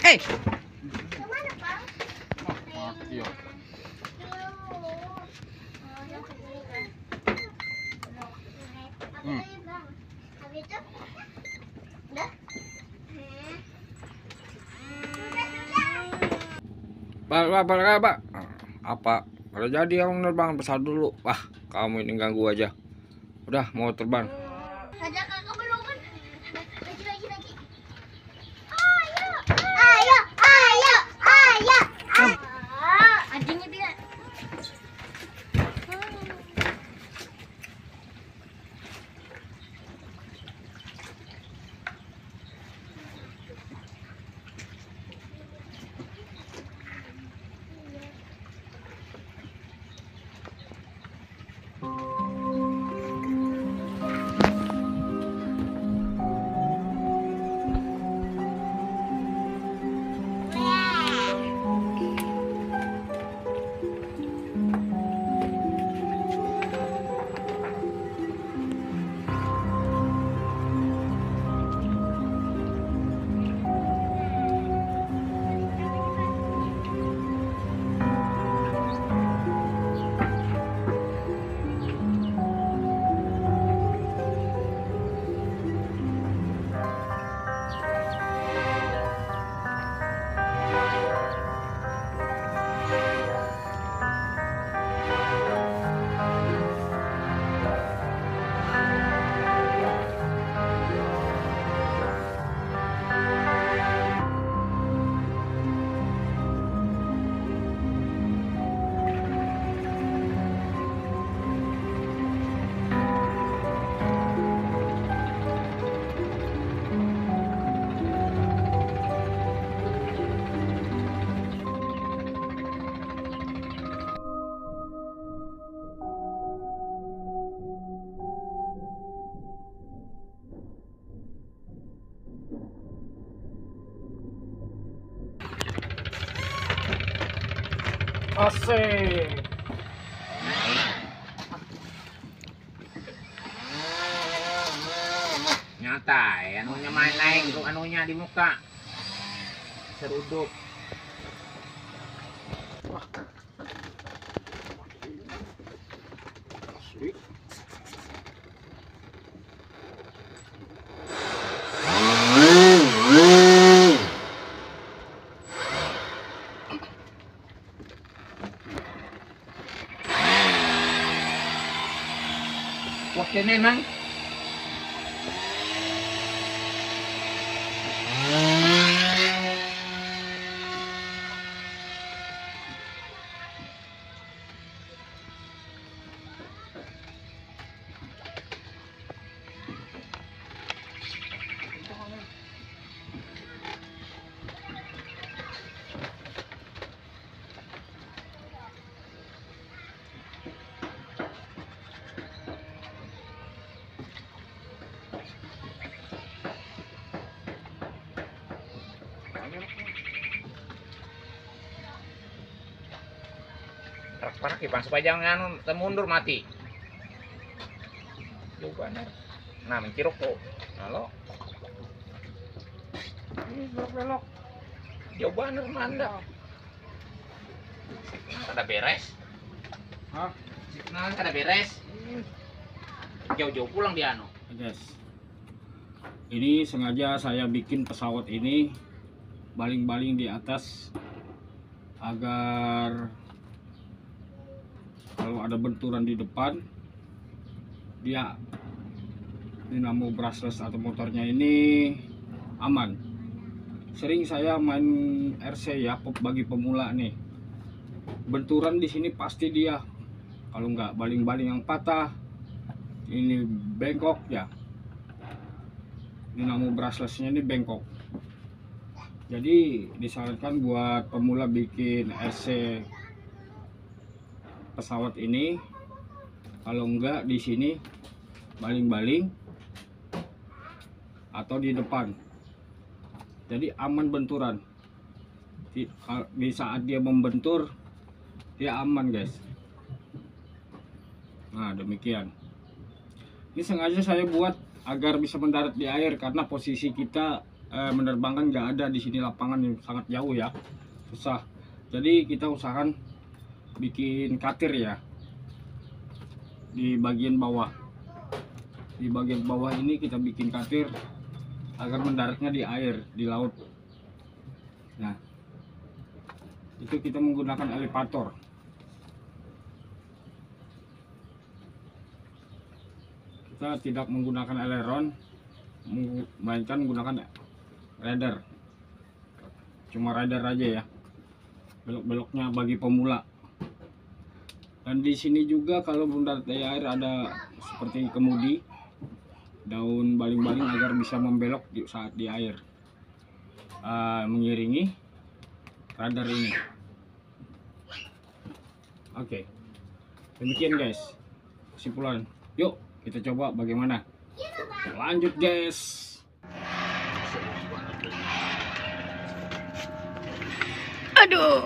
Eh. Oh, ya. Hmm. Sudah, sudah. Pak, pak, pak. Apa? Kalau jadi kamu nerbang pesawat dulu. Wah, kamu ini ganggu aja. Udah, mau terbang. Ada Asik. Eh, anunya main lain tuh anunya di muka. Seruduk. Asik. cái này măng Parah kipan supaya jangan temundur mati. Jauh bener. Nah, menciruk tuh. Halo. Ini belok-belok. Jauh bener manda. Ada beres. Hah? Signal ada beres. Jauh-jauh pulang dia anu. Guys. Ini sengaja saya bikin pesawat ini baling-baling di atas agar kalau ada benturan di depan dia dinamo brushless atau motornya ini aman. Sering saya main RC ya bagi pemula nih. Benturan di sini pasti dia. Kalau nggak baling-baling yang patah ini bengkok ya. Dinamo brushlessnya ini bengkok. Jadi disarankan buat pemula bikin RC pesawat ini. Kalau enggak di sini baling-baling atau di depan. Jadi aman benturan. Di, di saat dia membentur dia aman guys. Nah demikian. Ini sengaja saya buat agar bisa mendarat di air karena posisi kita eh, menerbangkan nggak ada di sini lapangan yang sangat jauh ya. Susah. Jadi kita usahakan bikin katir ya. Di bagian bawah. Di bagian bawah ini kita bikin katir agar mendaratnya di air di laut. Nah itu kita menggunakan elevator. Kita tidak menggunakan aileron melainkan menggunakan radar. Cuma radar aja ya. Belok-beloknya bagi pemula dan di sini juga kalau mendarat di air ada seperti kemudi daun baling-baling agar bisa membelok saat di air. Ah, mengiringi radar ini. Oke demikian guys kesimpulan. Yuk kita coba bagaimana. Lanjut guys. Aduh,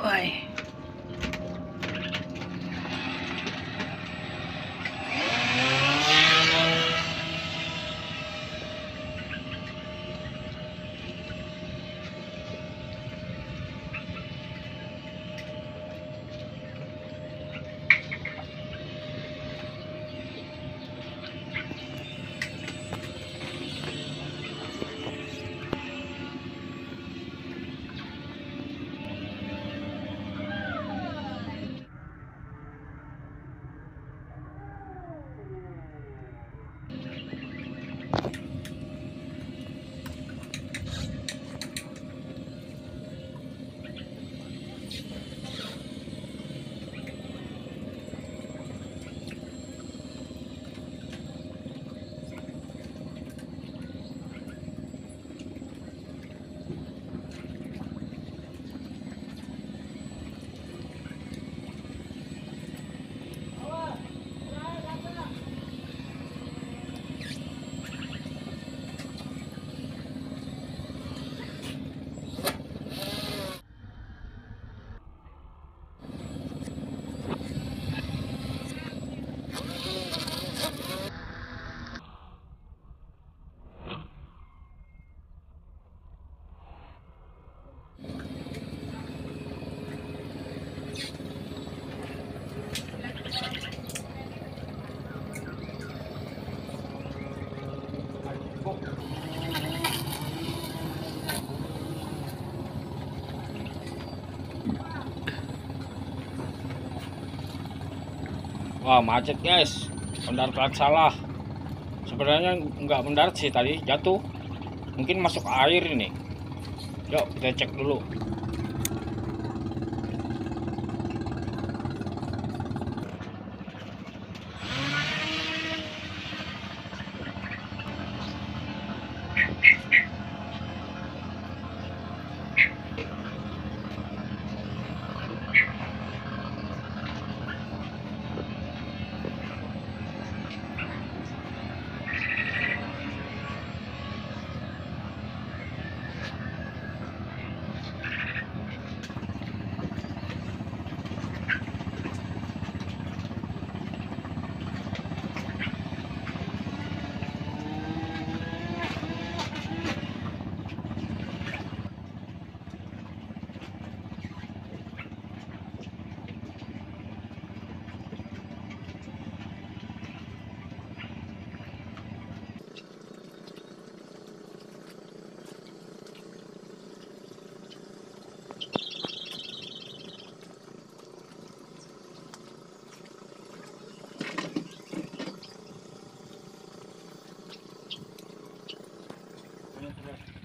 Wah macet guys. Mendarat salah. Sebenarnya nggak mendarat sih tadi Jatuh. Mungkin masuk air ini. Yuk kita cek dulu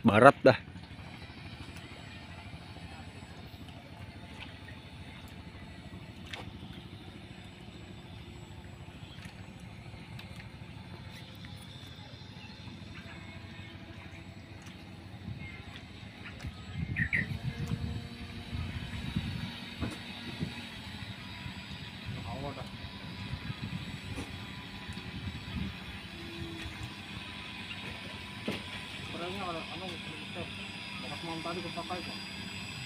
Barat dah.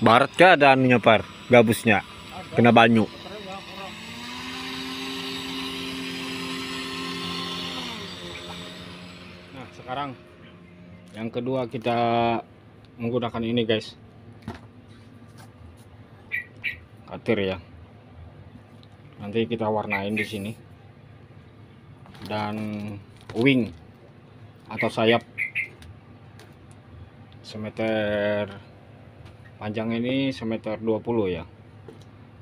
Barat kah ada anunya par? Gabusnya. Kena banyu. Nah sekarang Yang kedua kita menggunakan ini guys katir ya nanti kita warnain di sini dan wing atau sayap semeter panjang ini semeter 20 ya.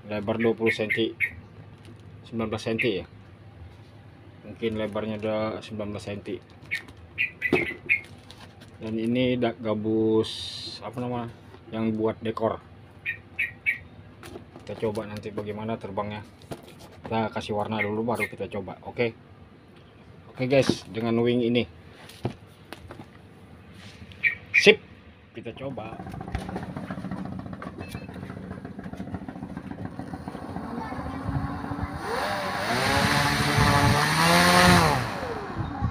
Lebar 20 cm 19 cm ya. Mungkin lebarnya udah 19 cm dan ini gabus apa nama yang buat dekor. Kita coba nanti bagaimana terbangnya. Kita kasih warna dulu baru kita coba oke? Oke guys dengan wing ini kita coba.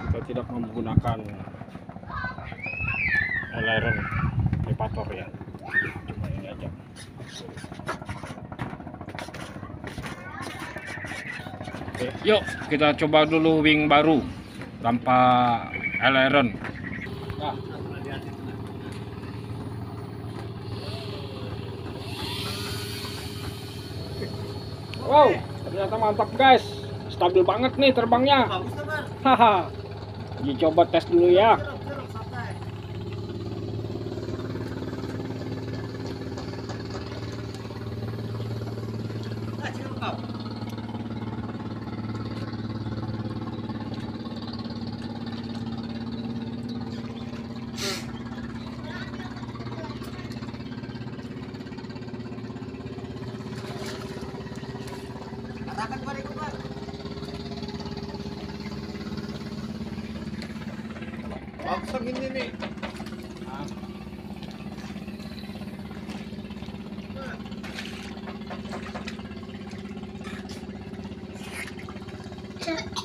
Kita tidak menggunakan aileron elevator ya. Cuma ini aja. Oke, yuk kita coba dulu wing baru tanpa aileron nah. Wow ternyata mantap guys. Stabil banget nih terbangnya. Haha. Uji coba tes dulu ya Langsung ini nih. Apa?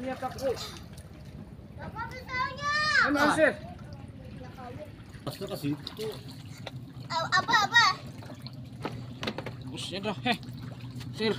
Apa misalnya? Mana Sir? Pasti ke situ. Apa apa? Busnya dah, heh. Sir,